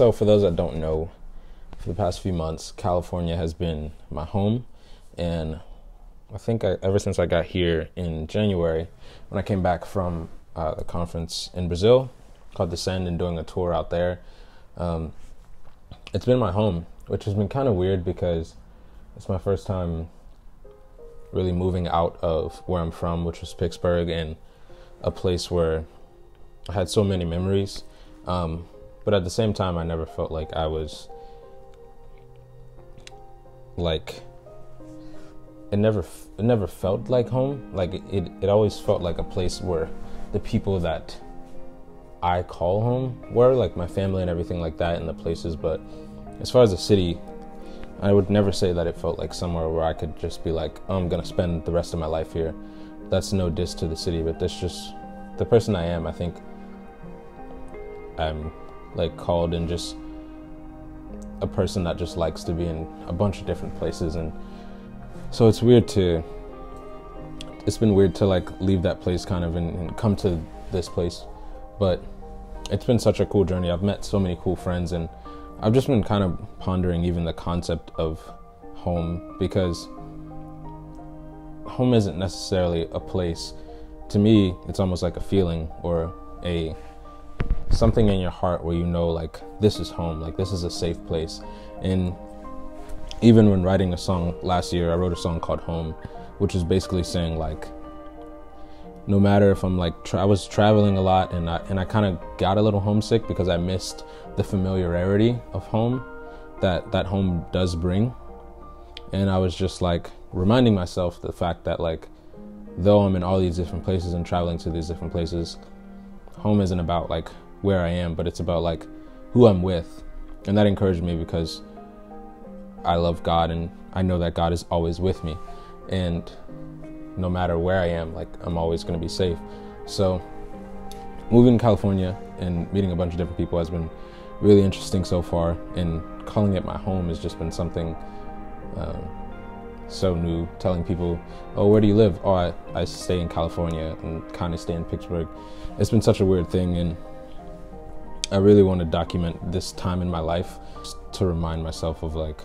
So, for those that don't know, for the past few months, California has been my home, and I think I, ever since I got here in January, when I came back from uh, the conference in Brazil called Descend and doing a tour out there, um, it's been my home, which has been kind of weird because it's my first time really moving out of where I'm from, which was Pittsburgh, and a place where I had so many memories. Um, but at the same time, I never felt like I was like it never it never felt like home. Like it, it always felt like a place where the people that I call home were like my family and everything like that, and the places. But as far as the city, I would never say that it felt like somewhere where I could just be like, oh, I'm gonna spend the rest of my life here. That's no diss to the city, but that's just the person I am. I think I'm like called and just a person that just likes to be in a bunch of different places. And so it's weird to it's been weird to like leave that place kind of and, and, come to this place. But it's been such a cool journey. I've met so many cool friends and i've just been kind of pondering even the concept of home because home isn't necessarily a place. To me it's almost like a feeling or a something in your heart where you know like this is home like this is a safe place. And even when writing a song last year i wrote a song called home which is basically saying like no matter if i'm like tra- i was traveling a lot and i and i kind of got a little homesick because i missed the familiarity of home that that home does bring. And i was just like reminding myself the fact that like though i'm in all these different places and traveling to these different places home isn't about like where I am, but it's about like who I'm with. And that encouraged me because I love God and I know that God is always with me. And no matter where I am, like I'm always going to be safe. So moving to California and meeting a bunch of different people has been really interesting so far. And calling it my home has just been something um, so new. Telling people, oh, where do you live? Oh, I, I stay in California and kind of stay in Pittsburgh. It's been such a weird thing. And I really want to document this time in my life to remind myself of like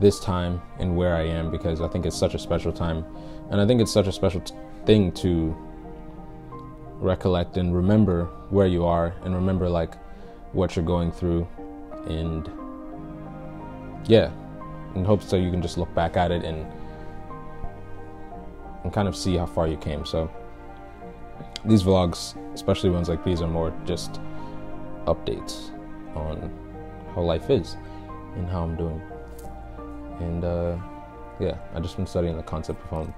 this time and where I am because I think it's such a special time. And I think it's such a special t- thing to recollect and remember where you are and remember like what you're going through and yeah, in hopes that you can just look back at it and and kind of see how far you came. So these vlogs, especially ones like these are more just updates on how life is and how I'm doing. And uh, yeah, I just been studying the concept of home